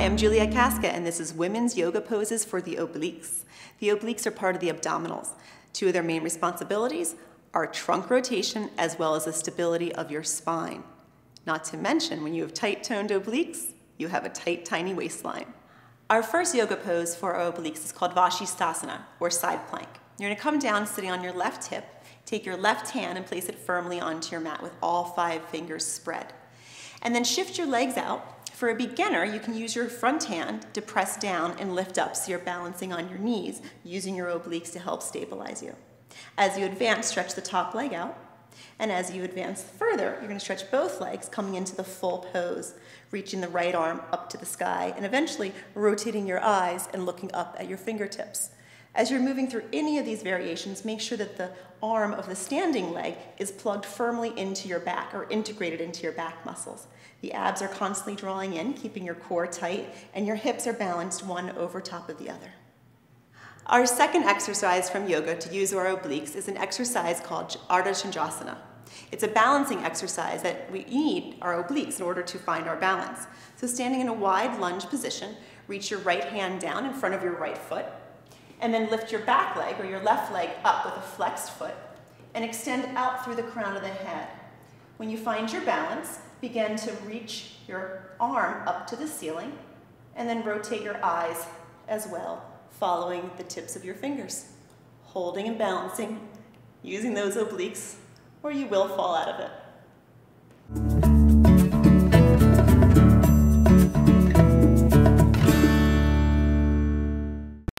I'm Juliet Kaska, and this is Women's Yoga Poses for the Obliques. The obliques are part of the abdominals. Two of their main responsibilities are trunk rotation as well as the stability of your spine. Not to mention, when you have tight toned obliques, you have a tight, tiny waistline. Our first yoga pose for our obliques is called Vashisthasana, or side plank. You're gonna come down sitting on your left hip, take your left hand and place it firmly onto your mat with all five fingers spread. And then shift your legs out. For a beginner, you can use your front hand to press down and lift up so you're balancing on your knees, using your obliques to help stabilize you. As you advance, stretch the top leg out. And as you advance further, you're going to stretch both legs, coming into the full pose, reaching the right arm up to the sky, and eventually rotating your eyes and looking up at your fingertips. As you're moving through any of these variations, make sure that the arm of the standing leg is plugged firmly into your back or integrated into your back muscles. The abs are constantly drawing in, keeping your core tight, and your hips are balanced one over top of the other. Our second exercise from yoga to use our obliques is an exercise called Ardha Chandrasana. It's a balancing exercise that we need our obliques in order to find our balance. So standing in a wide lunge position, reach your right hand down in front of your right foot, and then lift your back leg or your left leg up with a flexed foot and extend out through the crown of the head. When you find your balance, begin to reach your arm up to the ceiling and then rotate your eyes as well, following the tips of your fingers, holding and balancing, using those obliques, or you will fall out of it.